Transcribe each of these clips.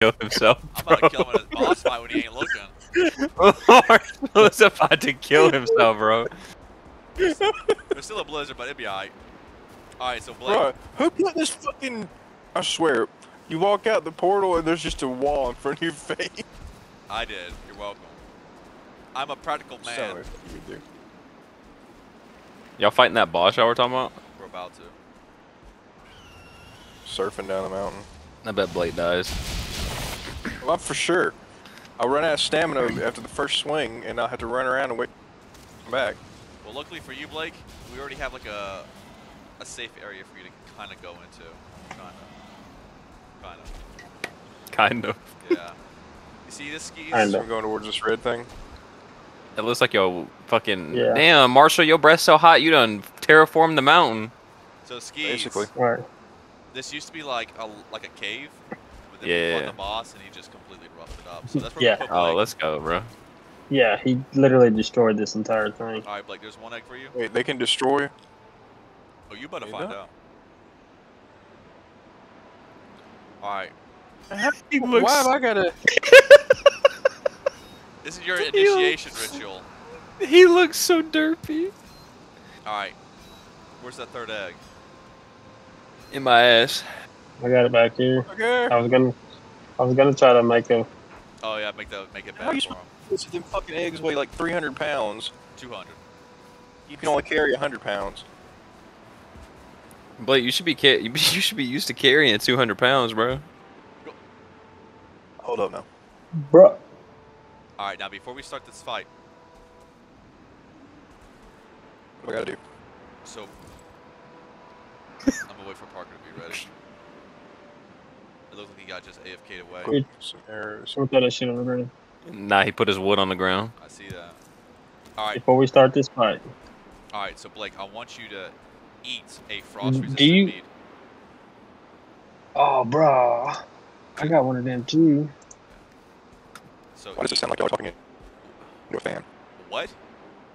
kill himself. I'm about to kill him in his boss fight when he ain't looking. Marshall's about to kill himself, bro. There's still a blizzard, but it'd be alright. Alright, so Blake. Bro, who put this fucking? I swear, you walk out the portal and there's just a wall in front of your face. I did. You're welcome. I'm a practical man. Sorry, you do. Y'all fighting that boss y'all were talking about? We're about to. Surfing down the mountain. I bet Blake dies. Well, I'm for sure. I'll run out of stamina after the first swing, and I'll have to run around and wait. Come back. Well, luckily for you, Blake, we already have like a a safe area for you to kind of go into. Kind of. Kind of. Kind of. Yeah. You see this skis? Kinda. We're going towards this red thing. It looks like yo fucking Yeah. damn Marshall, your breath's so hot you done terraformed the mountain. So skis. Basically. Right. This used to be like a like a cave. But then we Yeah. fought the boss, and he just completely roughed it up. So that's where Yeah. we put Oh, let's go, bro. Yeah, he literally destroyed this entire thing. All right, Blake. There's one egg for you. Wait, they can destroy. Oh, you better You find know. out. All right. He Why have I gotta? This is your He initiation ritual. He looks so derpy. All right. Where's that third egg? In my ass. I got it back here. Okay. I was gonna, I was gonna try to make a. Oh yeah, make that make it How you for him. This them fucking eggs weigh like 300 pounds. Two hundred. You can only carry 100 pounds. Blake, you should be you should be used to carrying 200 pounds, bro. Hold up now. bro. All right, now before we start this fight, What do I gotta do? so I'm gonna wait for Parker to be ready. It looks like he got just AFK'd away. Good. Some arrows. So we thought I should have ready. Nah, he put his wood on the ground. I see that. All right, Before we start this fight, all right. So Blake, I want you to eat a frost-resistant Do you- meat. oh, bro, I got one of them too. So Why does it sound like y'all talking into a fan? what?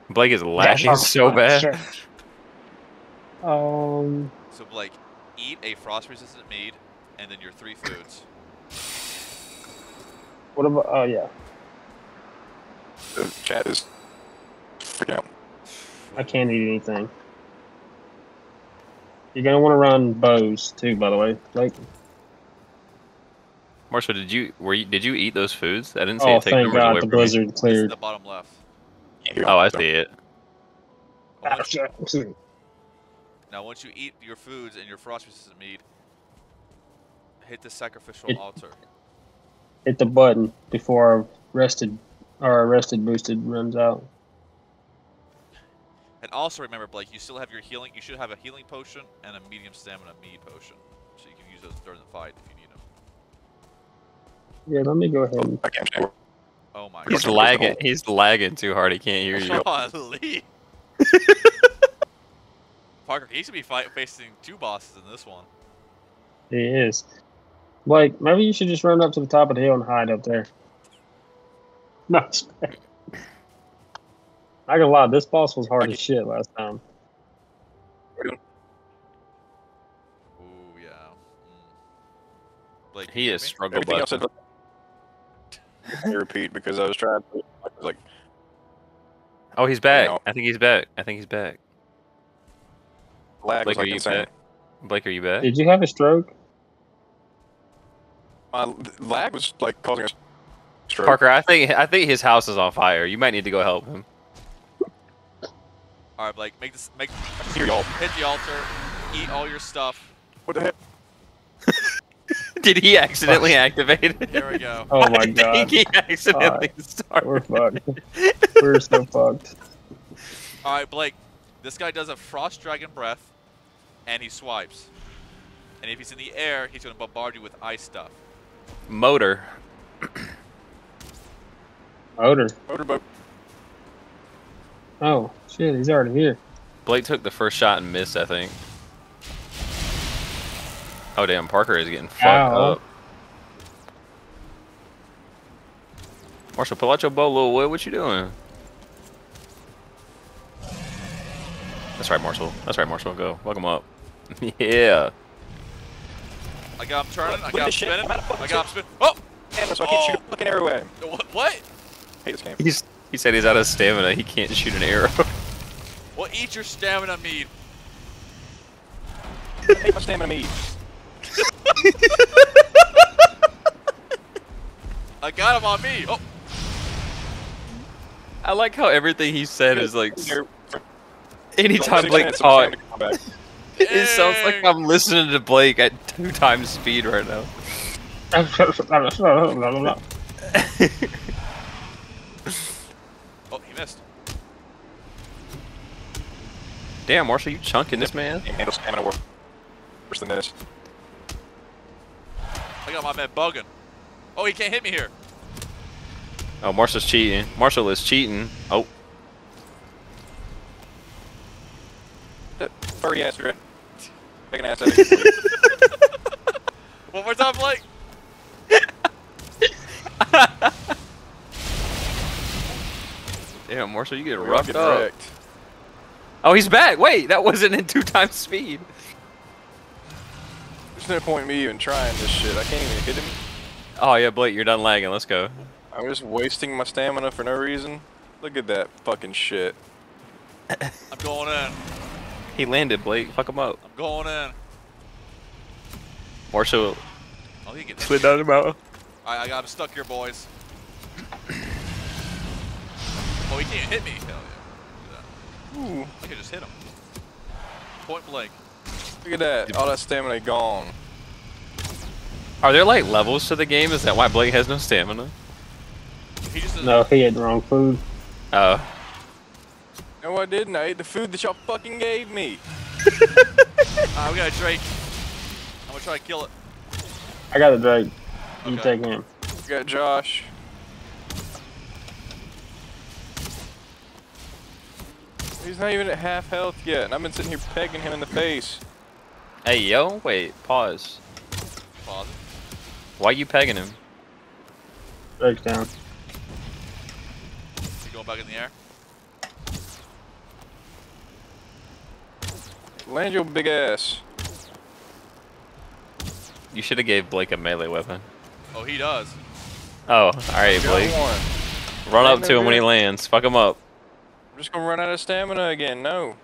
Blake is lagging so bad. Um, So Blake, eat a frost-resistant mead, and then your three foods. what about? Oh yeah, The chat is freaking out. I can't eat anything. You're gonna want to run bows too, by the way. Like, Marshall, did you were you, did you eat those foods? I didn't see oh, it take thank numbers away God, the from me. blizzard It's cleared. the bottom left. Oh, I see it. I want you- Hit Now, once you eat your foods and your frost-resistant mead, hit the sacrificial It- altar. Hit the button before our rested, our rested boosted runs out. And also remember, Blake, you still have your healing. You should have a healing potion and a medium stamina mead potion, so you can use those during the fight if you need them. Yeah, let me go ahead. And, I. Oh my god, He's god. lagging. He's lagging too hard. He can't hear you. Holy. Parker, he should be fight, facing two bosses in this one. he is. Like, maybe you should just run up to the top of the hill and hide up there. No, it's- I gonna lie, this boss was hard as shit last time. Ooh, yeah. Mm. Blake, He is hear struggle Everything. I I repeat because I was trying to. I was like, Oh, he's back. No. I think he's back. I think he's back. lag Blake, was are like you insane. back? Blake, are you back? Did you have a stroke? My lag was like causing a stroke. Parker, I think I think his house is on fire. You might need to go help him. All right, Blake, make this make Here, y'all. hit the altar, eat all your stuff. What the heck? Did he accidentally activate it? Here we go. Oh my I god. think he accidentally started. We're fucked. We're so fucked. All right, Blake. This guy does a frost dragon breath, and he swipes. And if he's in the air, he's going to bombard you with ice stuff. Motor. motor, Motorboat. Oh, shit, he's already here. Blake took the first shot and missed, I think. Oh damn, Parker is getting fucked Ow. up. Marshall, pull out your bow, little wood. What you doing? That's right, Marshall. That's right, Marshall. Go. Welcome up. yeah. I got him turning. I got him at this spinning. I got him spinning. Oh! stamina so I can't shoot a fucking arrow at him. What? What? hate this game. He's he said he's out of stamina. He can't shoot an arrow. Well, eat your stamina mead. I hate my stamina meat. I got him on me. Oh, I like how everything he said is like anytime Six Blake minutes of talk, stamina comeback. it sounds like eh. I'm listening to Blake at two times speed right now. oh, he missed. Damn, Marshall, you chunking this man? Can't handle stamina worse worse than this. I got my man bugging. Oh, he can't hit me here. Oh, Marshall's cheating. Marshall is cheating. Oh, That furry ass red. Taking ass at it. One more time, Blake. damn, Marshall, you get We're all roughed getting up. wrecked. Oh, he's back. Wait, that wasn't in two times speed. There's no point in me even trying this shit. I can't even hit him. Oh yeah, Blake, you're done lagging. Let's go. I'm just wasting my stamina for no reason. Look at that fucking shit. I'm going in. He landed, Blake. Fuck him up. I'm going in. Marshall Oh, he can hit slid down the mountain. Alright, I got him stuck here, boys. Oh, he can't hit me. Hell yeah. Look at Ooh. I could just hit him. Point blank. look at that. All that stamina gone. Are there like levels to the game? Is that why Blake has no stamina? He just no, he ate the wrong food. Oh. No, I didn't. I ate the food that y'all fucking gave me. We got a Drake. I'm gonna try to kill it. I got the Drake. You Okay. take him. We got Josh. He's not even at half health yet, and I've been sitting here pegging him in the face. Hey, yo, wait, pause. Pause. Why you pegging him? Drake's down. Is he going back in the air? Land your big ass. You should have gave Blake a melee weapon. Oh, he does. Oh, alright, Blake. Run Ain't up to him when he lands. Fuck him up. I'm just gonna run out of stamina again. No.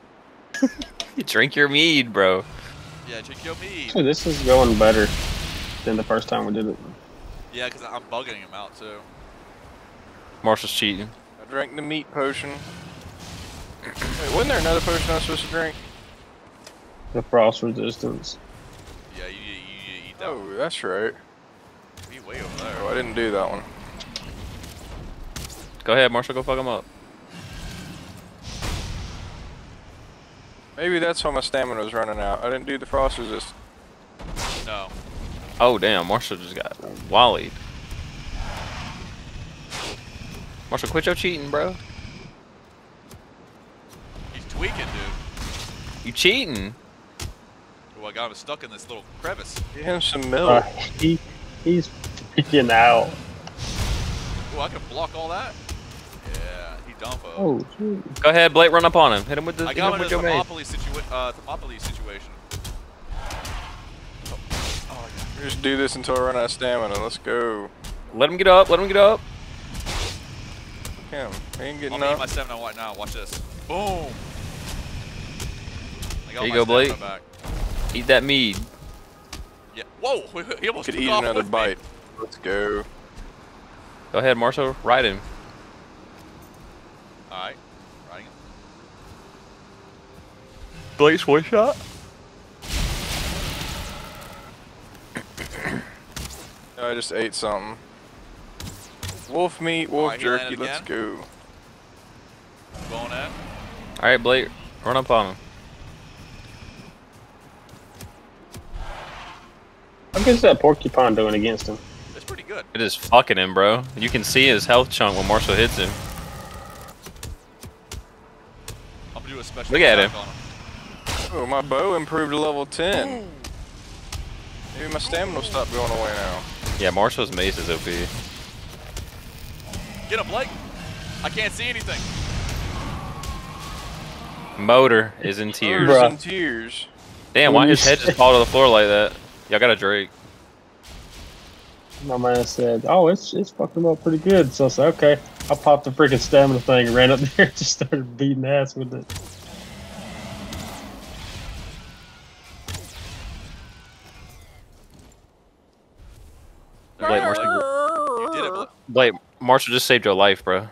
You drink your mead, bro. Yeah, drink your mead. Dude, this is going better than the first time we did it. Yeah, because I'm bugging him out too. Marshall's cheating. I drank the meat potion. Wait, wasn't there another potion I was supposed to drink? The frost resistance. Yeah, you, you, you eat that Oh, one. that's right. He way over there. Oh, I didn't do that one. Go ahead, Marshall, go fuck him up. Maybe that's why my stamina was running out. I didn't do the frost resist. No. Oh, damn, Marshall just got wallied. Marshall, quit your cheating, bro. He's tweaking, dude. You cheating. I got him stuck in this little crevice. Get him some Uh, milk. he, he's freaking out. Oh, I can block all that? Yeah, he dumpo. Oh, shoot. Go ahead, Blake, run up on him. Hit him with the I got him him in with a your. Thermopylae, situa- uh, Thermopylae situation. Oh, oh, yeah. Just do this until I run out of stamina. Let's go. Let him get up, let him get up. Him. He ain't I'm getting gonna eat up. my stamina right now. Watch this. Boom. I got There you go, Blake. Back. Eat that mead. Yeah. Whoa! He almost Could took eat another with me. bite. Let's go. Go ahead, Marshall, ride him. All right. Riding him. Blake's one shot. I just ate something. Wolf meat, wolf Alright, he jerky. Let's go. Going in. All right, Blake, run up on him. How good is that porcupine doing against him? It's pretty good. It is fucking him, bro. You can see his health chunk when Marshall hits him. I'm gonna do a special Look at attack him. on him. Oh, my bow improved to level 10. Maybe my stamina will stop going away now. Yeah, Marshall's mace is OP. Get him, Blake. I can't see anything. Moder is in tears. Bruh. Tears and tears. Damn, why his head just fall to the floor like that? Y'all got a Drake. My man said, "Oh, it's it's fucking him up pretty good." So I said, "Okay." I popped the freaking stamina thing and ran up there and just started beating ass with it. There Blake, you go, Marshall, You did it, Blake. Blake, Marshall just saved your life, bro.